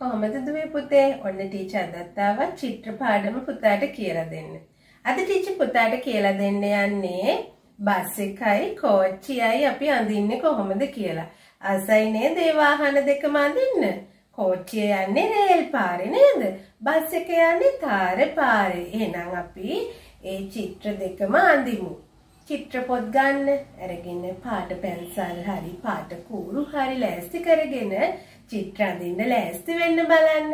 කොහොමද දුවේ පුතේ? ඔන්න ටීචර් අදත් ආවා චිත්‍ර පාඩම පුතාට කියලා දෙන්න. අද ටීචර් පුතාට කියලා දෙන්න යන්නේ බස් එකයි කෝච්චියයි අපි අඳින්නේ කොහොමද කියලා. අසයි නේද ඒ වාහන දෙකම අඳින්න? කෝච්චිය යන්නේ රේල් පාරේ නේද? බස් එක යන්නේ තාර පාරේ. එහෙනම් අපි ඒ චිත්‍ර දෙකම අඳිමු. චිත්‍ර පොත් ගන්න අරගෙන පාට පැන්සල් හරි පාට කූරු හරි ලෑස්ති කරගෙන චිත්‍ර අඳින්න ලෑස්ති වෙන්න බලන්න.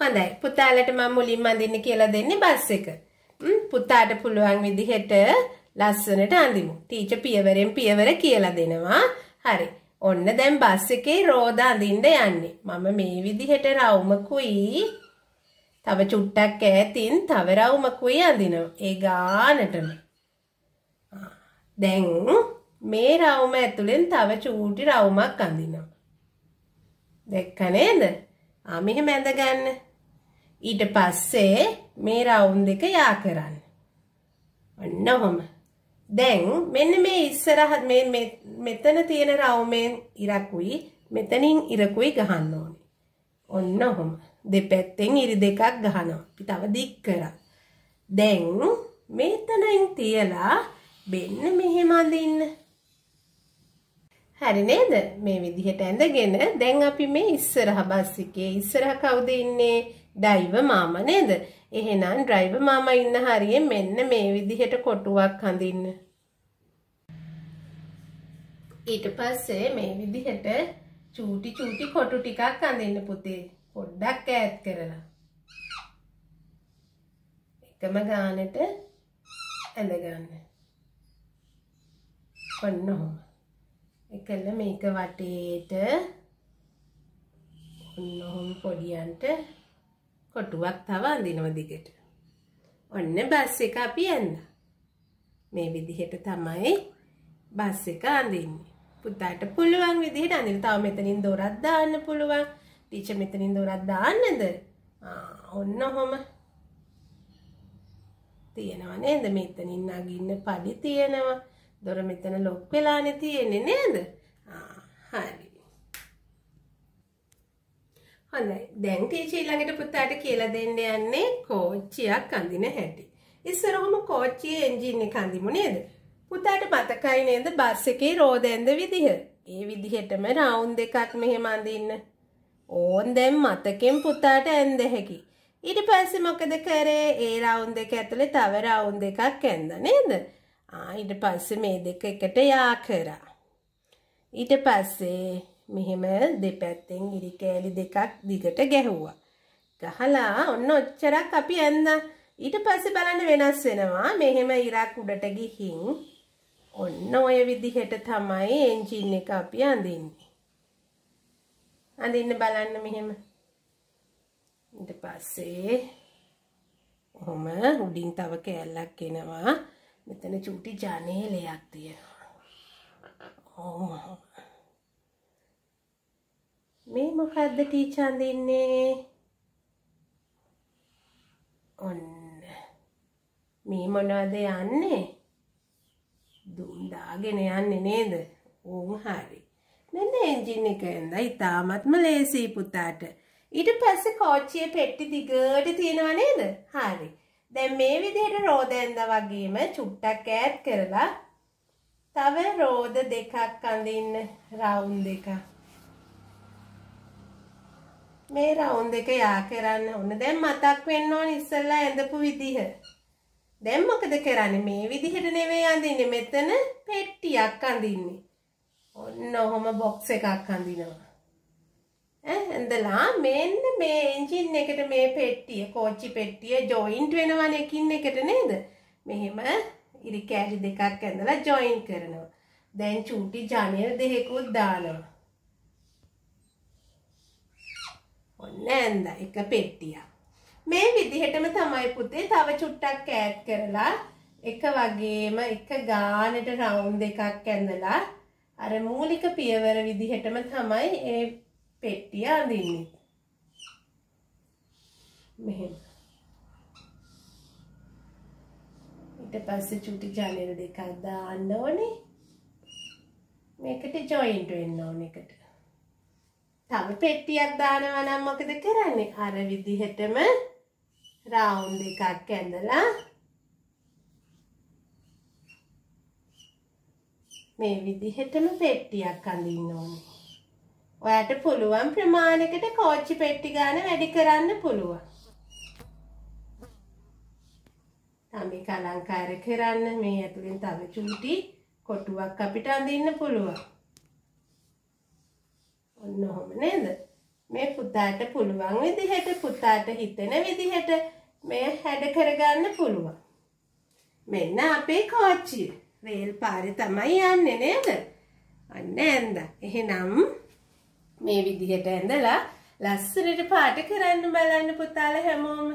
හොඳයි පුතාලට මම මුලින්ම අඳින්න කියලා දෙන්නේ බස් එක. පුතාට පුළුවන් විදිහට ලස්සනට අඳිමු. ටීචර් පියවරෙන් පියවර කියලා දෙනවා. හරි. ඔන්න දැන් බස් එකේ රෝද අඳින්න යන්නේ. මම මේ විදිහට රවුමකුයි තව චුට්ටක් ඈතින් තව රවුමකුයි අඳිනවා. ඒ ගානටම. දැන් මේ රවුම ඇතුලෙන් තව චූටි රවුමක් අඳිනවා. දැක්ක නේද? ආ මෙහෙම ඇඳ ගන්න. ඊට පස්සේ මේ රවුම් දෙක යා කරන්න. ඔන්න ඔහොම. දැන් මෙන්න මේ ඉස්සරහ මේ මෙතන තියෙන රවුමෙන් ඉරකුයි මෙතනින් ඉරකුයි ගහන්න ඕනේ. ඔන්න ඔහොම. දෙපැත්තෙන් ඉරි දෙකක් ගහනවා. අපි තව දික් කරා. දැන් මෙතනින් තියලා මෙන්න මෙහෙම අඳින්න. හරි නේද? මේ විදිහට ඇඳගෙන දැන් අපි මේ ඉස්සරහ බස් එකේ ඉස්සරහ කවුද ඉන්නේ? ඩ්‍රයිවර් මාමා නේද? එහෙනම් ඩ්‍රයිවර් මාමා ඉන්න හරියෙන් මෙන්න මේ විදිහට කොටුවක් අඳින්න. ඊට පස්සේ මේ විදිහට චූටි චූටි කොටු ටිකක් අඳින්න පුතේ. පොඩ්ඩක් ඈත් කරලා. එකම ගානට ඇඳ ගන්න. ඔන්න ඔහොම. එකල මේක වටේට ඔන්න ඔහොම පොඩියන්ට කොටුවක් තව අඳිනවා දිගට. ඔන්න බස් එක අපි ඇඳා. මේ විදිහට තමයි බස් එක අඳින්නේ. පුතාට පුළුවන් විදිහට අඳින්න. තව මෙතනින් දොරක් දාන්න පුළුවන්. ටීචර් මෙතනින් දොරක් දාන්නද? ආ ඔන්න ඔහොම. තියෙනවා නේද? මෙතනින් නගින්න පඩි තියෙනවා. දොර මෙතන ලොක් වෙලානේ තියෙන්නේ නේද? ආ හරි. හොඳයි. දැන් ටීචර් ළඟට පුතාට කියලා දෙන්න යන්නේ කෝච්චියක් අඳින හැටි. ඉස්සරහම කෝච්චියේ එන්ජින් එක අඳිමු නේද? පුතාට මතකයි නේද බස් එකේ රෝද ඇඳ විදිහ? ඒ විදිහටම රවුන්ඩ් දෙකක් මෙහෙම අඳින්න. ඕන් දැන් මතකෙන් පුතාට ඇඳ හැකි. ඊට පස්සේ මොකද කරේ? ඒ රවුන්ඩ් දෙක ඇතුලේ තව රවුන්ඩ් දෙකක් ඇඳා නේද? ආ ඊට පස්සේ මේ දෙක එකට යා කරා. ඊට පස්සේ මෙහෙම දෙපැත්තෙන් ඉරි කෑලි දෙකක් දිගට ගැහුවා. ගහලා ඔන්න ඔච්චරක් අපි ඇඳා. ඊට පස්සේ බලන්න වෙනස් වෙනවා. මෙහෙම ඉරක් උඩට ගිහින් ඔන්න ඔය විදිහට තමයි එන්ජින් එක අපි අඳින්නේ. අඳින්න බලන්න මෙහෙම. ඊට පස්සේ ඔහොම උඩින් තව කෑල්ලක් එනවා. මෙතන චූටි ජනේලයක් තියෙනවා. ඔහොම. මේ මොකද්ද ටීචර් අඳින්නේ? ඔන්න. මේ මොනවද යන්නේ? දුම් දාගෙන යන්නේ නේද? ඕන් හරි. මෙන්න එන්ජින් එක ඇඳලා ඉතාමත්ම ලේසි පුතාට. ඊට පස්සේ කෝච්චියේ පෙට්ටි දිගට තියෙනව නේද? හරි. දැන් මේ විදිහට රෝද ඇඳා වගේම චුට්ටක් ඈත් කරලා තව රෝද දෙකක් අඳින්න රවුම් දෙකක්. මේ රවුම් දෙක යා කරන්න ඕන. දැන් මතක් වෙන්න ඕන ඉස්සෙල්ලා ඇඳපු විදිහ. දැන් මොකද කරන්නේ? මේ විදිහට නෙවෙයි අඳින්නේ. මෙතන පෙට්ටියක් අඳින්නේ. ඔන්න ඔහොම බොක්ස් එකක් අඳිනවා. ඈ ඇඳලා මෙන්න මේ එන්ජින් එකට මේ පෙට්ටිය, කෝච්චි පෙට්ටිය ජොයින්ට් වෙනවනේ එකින් එකට නේද? මෙහෙම ඉරි කෑලි දෙකක් ඇඳලා ජොයින් කරනවා. දැන් චූටි ජනේල් දෙකකුත් දානවා. ඔන්න ඇඳ එක පෙට්ටියක්. මේ විදිහටම තමයි පුතේ තව චුට්ටක් ඈඩ් කරලා එක වගේම එක ගානට රවුන්ඩ් එකක් ඇඳලා අර මූලික පියවර විදිහටම තමයි ඒ පෙට්ටිය අඳින්නේ. මෙහෙම. ඊට පස්සේ චුටි ජනේල් දෙකක් දාන්න ඕනේ. මේකට ජොයින්ට් වෙන්න ඕන එකට. තව පෙට්ටියක් දානවා නම් මොකද කරන්නේ? අර විදිහටම රවුන්ඩ් එකක් ඇඳලා මේ විදිහටම පෙට්ටියක් අඳින්න ඕනේ. ඔයාට පුළුවන් ප්‍රමාණයකට කෝච්චි පෙට්ටි ගාන වැඩි කරන්න පුළුවන්. තමයි කලංකාර කරන්න මේ ඇතුලෙන් තව චූටි කොටුවක් අපිට අඳින්න පුළුවන්. ඔන්න ඔහොම නේද? මේ පුතාට පුළුවන් විදිහට පුතාට හිතෙන විදිහට මේ හැඩ කරගන්න පුළුවන්. මෙන්න අපේ කෝච්චිය. රේල් පාරේ තමයි යන්නේ නේද? අන්න ඇඳ. එහෙනම් මේ විදිහට ඇඳලා ලස්සනට පාට කරන්න බලන්න පුතාලා හැමෝම.